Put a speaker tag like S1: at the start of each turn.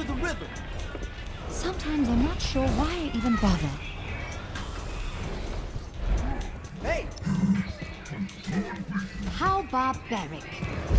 S1: to the rhythm.
S2: Sometimes I'm not sure why I even bother.
S1: Hey,
S2: How barbaric.